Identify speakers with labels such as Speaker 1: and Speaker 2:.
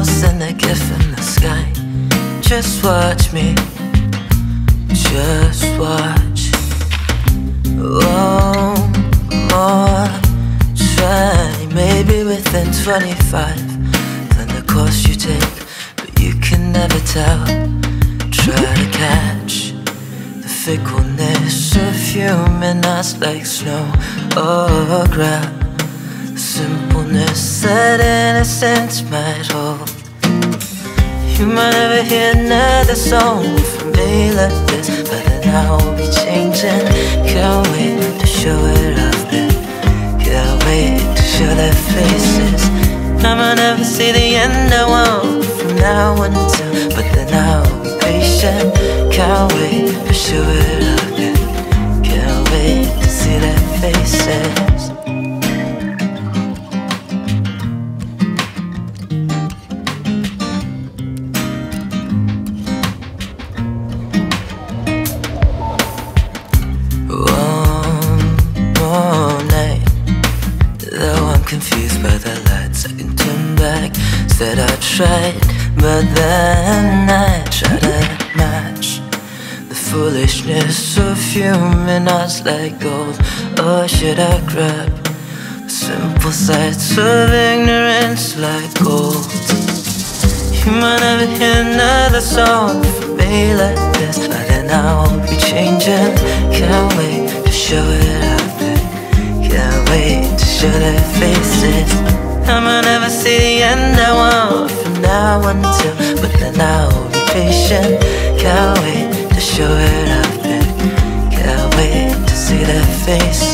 Speaker 1: I'll send a gift in the sky. Just watch me, just watch. Oh, more try, maybe within 25 than the course you take, but you can never tell. Try to catch the fickleness of human eyes like snow or grab simpleness that innocence might hold. You might never hear another song from me like this, but then I will be changing. Can't wait to show it off. Can't wait to show their faces. I might never see the end I want from now until, but then I will be patient. Can't wait to show it off I'm confused by the lights I can turn back Said I tried But then I tried to match The foolishness of human hearts like gold. Oh, or should I grab The simple sights of ignorance like gold. You might never hear another song from me like this But then I will be changing. Can't wait faces I might never see the end I want from now until But then I will be patient. Can't wait to show it out there. Can't wait to see their faces